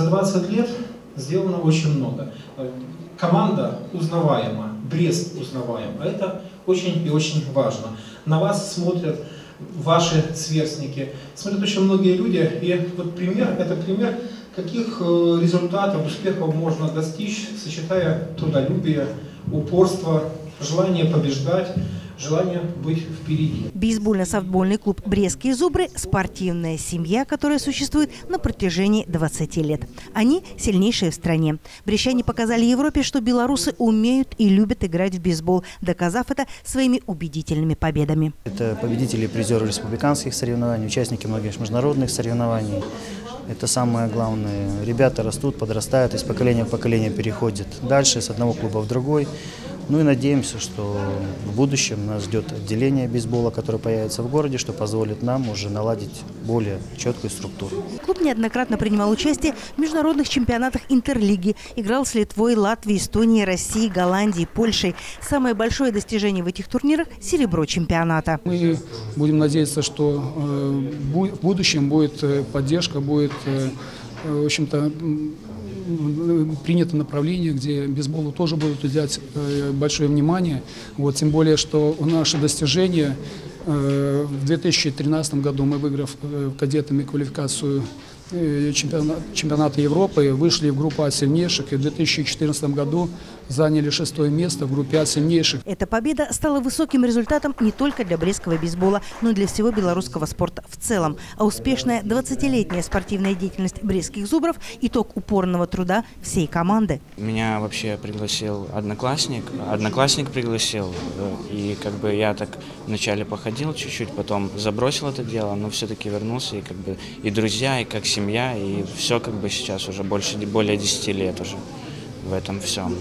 За 20 лет сделано очень много. Команда узнаваема, Брест узнаваем. А это очень и очень важно. На вас смотрят ваши сверстники, смотрят очень многие люди. И вот пример, это пример, каких э, результатов, успехов можно достичь, сочетая трудолюбие, упорство, желание побеждать, желание быть впереди. Бейсбольно-софтбольный клуб «Брестские зубры» – спортивная семья, которая существует на протяжении 20 лет. Они сильнейшие в стране. Брещане показали Европе, что белорусы умеют и любят играть в бейсбол, доказав это своими убедительными победами. Это победители и призеры республиканских соревнований, участники многих международных соревнований. Это самое главное. Ребята растут, подрастают, из поколения в поколение переходят дальше, с одного клуба в другой. Ну и надеемся, что в будущем нас ждет отделение бейсбола, которое появится в городе, что позволит нам уже наладить более четкую структуру. Клуб неоднократно принимал участие в международных чемпионатах Интерлиги. Играл с Литвой, Латвией, Эстонией, Россией, Голландией, Польшей. Самое большое достижение в этих турнирах – серебро чемпионата. Мы будем надеяться, что э, в будущем будет э, поддержка, будет, э, в общем-то, принято направление, где бейсболу тоже будут уделять э, большое внимание. Вот, тем более, что наши достижения э, в 2013 году мы, выиграв э, кадетами квалификацию чемпионата Европы, вышли в группу от сильнейших и в 2014 году заняли шестое место в группе от сильнейших. Эта победа стала высоким результатом не только для брестского бейсбола, но и для всего белорусского спорта в целом. А успешная 20-летняя спортивная деятельность брестских зубров – итог упорного труда всей команды. Меня вообще пригласил одноклассник, одноклассник пригласил, э, и как бы я так вначале походил чуть-чуть, потом забросил это дело, но все-таки вернулся, и как бы и друзья, и как семья, и все как бы сейчас уже больше, более 10 лет уже в этом всем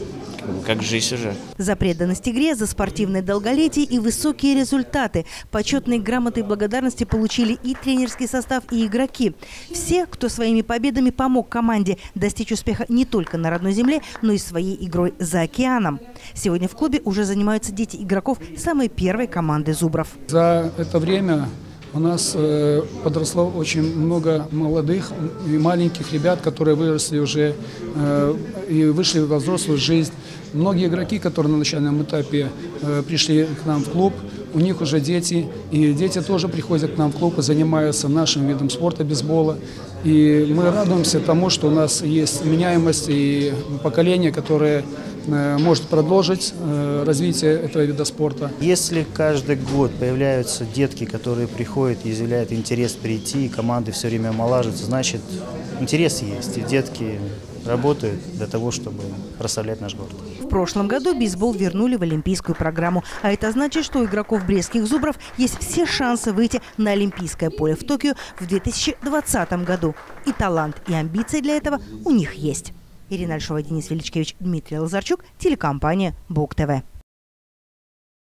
как жизнь уже. За преданность игре, за спортивное долголетие и высокие результаты. Почетные грамоты и благодарности получили и тренерский состав, и игроки. Все, кто своими победами помог команде достичь успеха не только на родной земле, но и своей игрой за океаном. Сегодня в клубе уже занимаются дети игроков самой первой команды «Зубров». За это время у нас э, подросло очень много молодых и маленьких ребят, которые выросли уже э, и вышли в взрослую жизнь. Многие игроки, которые на начальном этапе э, пришли к нам в клуб, у них уже дети, и дети тоже приходят к нам в клуб и занимаются нашим видом спорта, бейсбола. И мы радуемся тому, что у нас есть меняемость и поколение, которое может продолжить э, развитие этого вида спорта. Если каждый год появляются детки, которые приходят и изъявляют интерес прийти, и команды все время омолаживаются, значит интерес есть, и детки работают для того, чтобы прославлять наш город. В прошлом году бейсбол вернули в олимпийскую программу. А это значит, что у игроков брестских зубров есть все шансы выйти на олимпийское поле в Токио в 2020 году. И талант, и амбиции для этого у них есть. Ирина Альшова, Денис Величкевич, Дмитрий Лазарчук, телекомпания Бук ТВ.